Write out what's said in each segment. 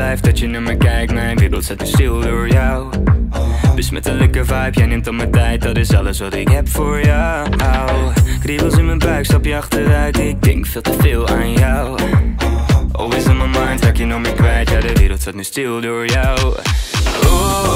blijf dat je naar me kijkt. Mijn wereld staat nu stil door jou. Besmettelijke vibe, jij neemt al mijn tijd. Dat is alles wat ik heb voor jou. Kriebels in mijn buik, stap je achteruit. Ik denk veel te veel aan jou. Always in my mind, raak je nog meer kwijt. Ja, de wereld staat nu stil door jou. Oh,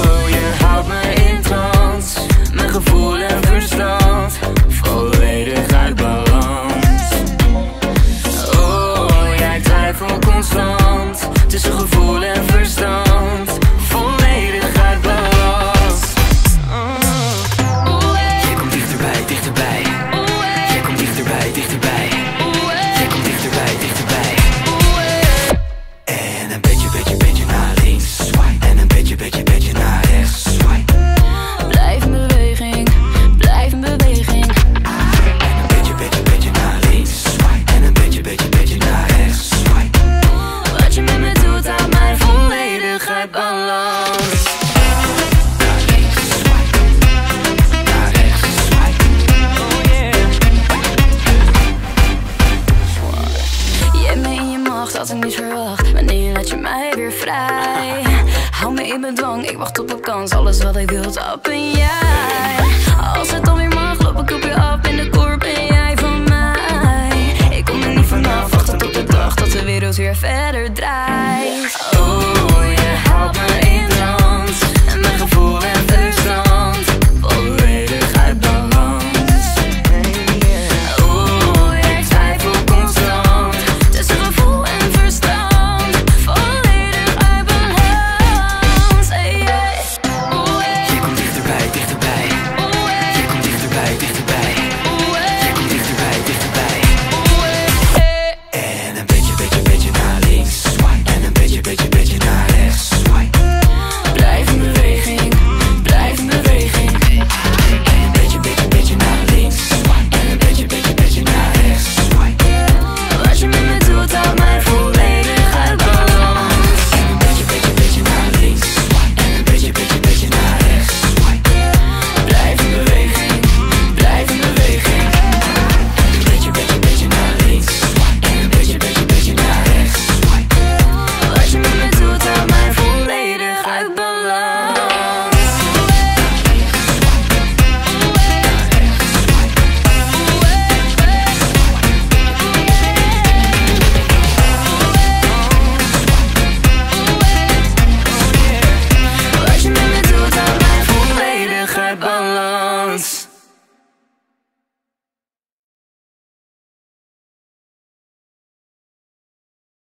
Wanneer laat je mij weer vrij? Hou me in bedwang, ik wacht op een kans. Alles wat ik wil, dat ben jij. Als het dan weer mag, loop ik op je af. In de koor ben jij van mij. Ik kom er niet vanaf, wachten tot de dag dat de wereld weer verder draait.